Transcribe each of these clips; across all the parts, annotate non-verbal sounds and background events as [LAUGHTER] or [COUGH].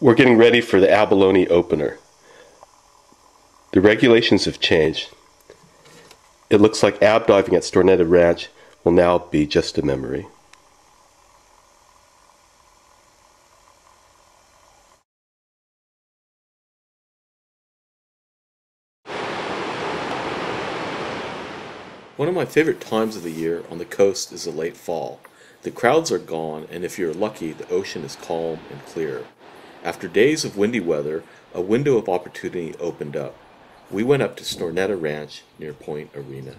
We're getting ready for the abalone opener. The regulations have changed. It looks like ab diving at Stornetta Ranch will now be just a memory. One of my favorite times of the year on the coast is the late fall. The crowds are gone, and if you're lucky, the ocean is calm and clear. After days of windy weather, a window of opportunity opened up. We went up to Stornetta Ranch near Point Arena.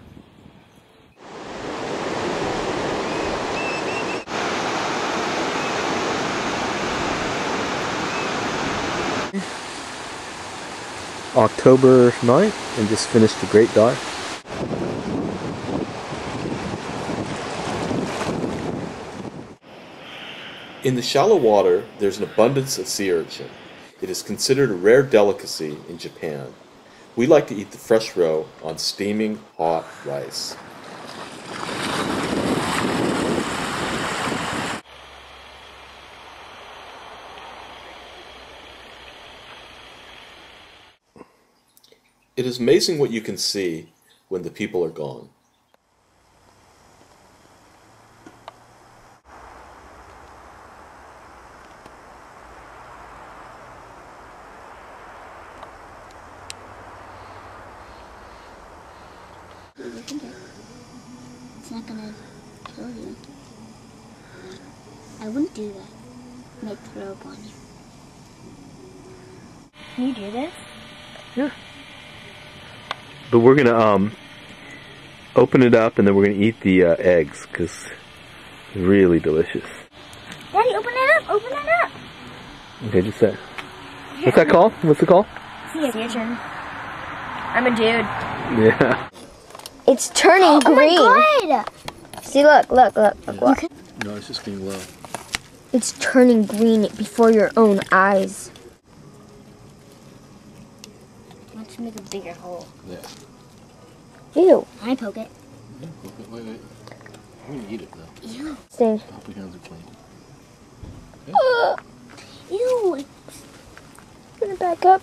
October 9th and just finished a great dive. In the shallow water, there's an abundance of sea urchin. It is considered a rare delicacy in Japan. We like to eat the fresh roe on steaming hot rice. It is amazing what you can see when the people are gone. It's not gonna kill you. I wouldn't do that. Make throw up on you. Can you do this? Yeah. But we're gonna um open it up and then we're gonna eat the uh, eggs because it's really delicious. Daddy, open it up! Open it up! Okay, just that. What's that called? What's it called? See, it's your turn. I'm a dude. Yeah. It's turning green. [GASPS] Oh my god! See, look, look, look, look, look. No, it's just being low. It's turning green before your own eyes. Let's make a bigger hole. Yeah. Ew. I poke it? Wait, wait, wait. I'm gonna eat it though. Ew. Stay. Hope your hands are clean. [GASPS] Ew. Gonna back up.